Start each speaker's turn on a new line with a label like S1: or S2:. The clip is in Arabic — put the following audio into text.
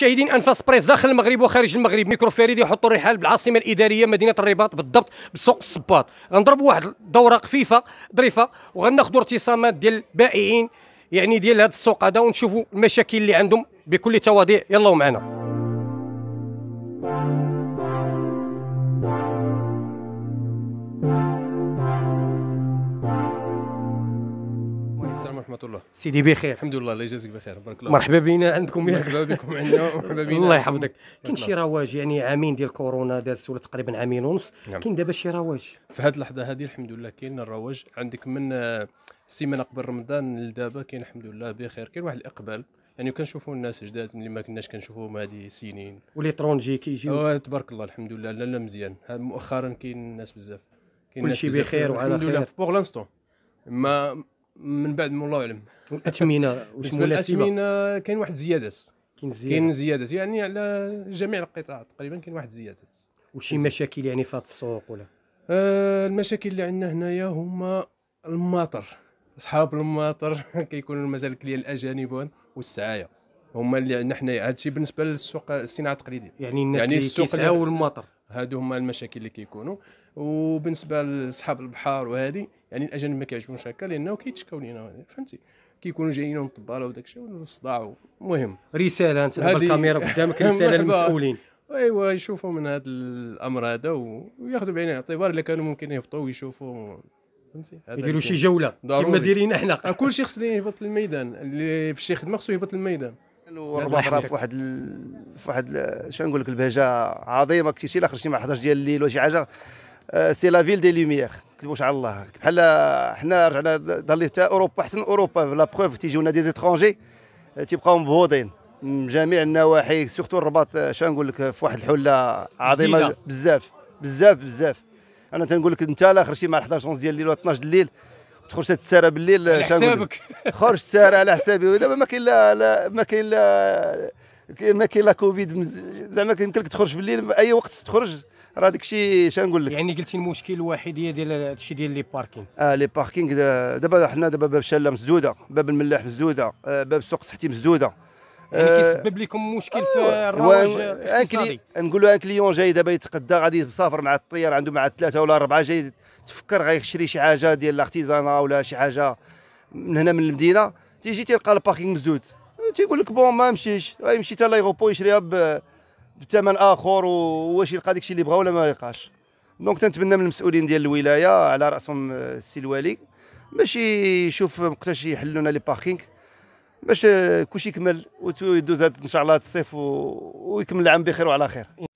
S1: مشاهدين أنفاس بريس داخل المغرب وخارج المغرب. ميكرو فريد يحطوا الرحال بالعاصمة الإدارية مدينة الرباط بالضبط بسوق الصباط غنضربوا واحد الدورة خفيفة ظريفة وغناخذوا ارتسامات ديال البائعين يعني ديال هذا السوق هذا ونشوفوا المشاكل اللي عندهم بكل تواضيع. يلا معنا.
S2: ورحمة الله.
S1: سيدي بخير.
S2: الحمد لله الله يجازيك بخير. بارك الله
S1: مرحبا بينا عندكم ياك.
S2: مرحبا بكم عندنا ومرحبا بنا.
S1: الله يحفظك. كاين شي رواج يعني عامين ديال كورونا دازت ولا تقريبا عامين ونص.
S2: نعم.
S1: كاين دابا شي رواج؟
S2: في هذه اللحظة هذه الحمد لله كاين الرواج. عندك من آه، السيمانة قبل رمضان لدابا كاين الحمد لله بخير. كاين واحد الإقبال. يعني كنشوفوا الناس جداد اللي ما كناش كنشوفوهم هذه سنين.
S1: وليترونجي كيجيو.
S2: أوه، تبارك الله الحمد لله. لا لا مزيان. مؤخرا كاين الناس بزاف. كاين
S1: كل شيء. بخير وعلى
S2: الحمد لله.
S1: خير.
S2: pour l'instant ما من بعد ما الله اعلم
S1: الاثمنه واش مناسبه
S2: للأثمنة كاين واحد الزيادات.
S1: كاين زيادة.
S2: كاين زيادات يعني على جميع القطاعات تقريبا كاين واحد الزيادات.
S1: وشي مشاكل يعني في هذا السوق ولا؟
S2: آه المشاكل اللي عندنا هنايا هما الماطر. أصحاب الماطر كيكونوا مازال clients الأجانب والسعاية. هما اللي عندنا حنايا. هادشي بالنسبة للسوق الصناعة التقليدية.
S1: يعني الناس
S2: يعني
S1: اللي
S2: السوق
S1: كيسعاو المطر
S2: هادو هما المشاكل اللي كيكونوا. وبالنسبة لأصحاب البحر وهذه يعني الأجانب ما كيعجبهمش هكا لأنه كيتشكاو لينا فهمتي؟ كيكونوا جايين والطباله وداك الشيء والصداع المهم
S1: رسالة
S2: أنت
S1: بالكاميرا قدامك
S2: رسالة.
S1: للمسؤولين.
S2: أيوا يشوفوا من هذا الأمر هذا وياخذوا بعين الاعتبار إلا كانوا ممكن يهبطوا ويشوفوا فهمتي؟
S1: يديروا
S2: اللي
S1: شي. جولة كما. دايرين إحنا.
S2: آه، كل شيء خصني يهبط للميدان. اللي في شي خدمه خصو يهبط للميدان.
S3: والرباط راه في واحد. في واحد. شنو نقول لك البهجة عظيمة كنتي شي لا خرجتي مع 11 ديال الليل ولا شي حاجة آه، c'est la ville des lumières كتبوش على الله بحال حنا رجعنا حتى اوروبا أحسن أوروبا la preuve تيجيونا des étrangers آه، تيبقاو مبهوضين من جميع النواحي surtout الرباط آه، شنو نقول لك في واحد الحله
S1: عظيمة.
S3: بزاف بزاف بزاف أنا تنقول لك انت لا خرجتي مع 11 ونص ديال الليل ولا 12 الليل تخرج تتسارى بالليل
S1: على؟ حسابك.
S3: خرج سارى على حسابي. ودابا ما كاين لا, لا ما كاين لا ما كاين لا كوفيد زعما يمكن لك تخرج بالليل أي وقت تخرج راه داك الشيء شنو نقول لك؟
S1: يعني قلتي المشكل الوحيد هي ديال هادشي ديال les parkings
S3: آه les parkings. دا- دابا حنا دابا باب شاله مسدودة باب الملاح مسدودة آه باب سوق الصباط مسدودة.
S1: يعني
S3: آه،
S1: كيسبب لكم مشكل في
S3: و-
S1: الرواج الاقتصادي.
S3: نقولوا أن client جاي دابا يتقدى غادي مسافر مع الطيار عنده مع ثلاثة ولا أربعة جاي تفكر غيشري شي حاجة ديال ال artisanat ولا شي حاجة من هنا من المدينة. تيجي تلقى ال parking مسدود تيقول لك bon ما نمشيش يمشي حتى لايغوبو يشريها بثمن آخر وواش يلقى داكشي اللي بغا ولا ما يلقاش. donc تنتمنى من المسؤولين ديال الولاية على رأسهم آه، السي الوالي باش يشوف وقتاش يحلوا لنا les parkings. باش آه، كلشي يكمل ويدوز هاد إن شاء الله الصيف ويكمل العام بخير وعلى خير.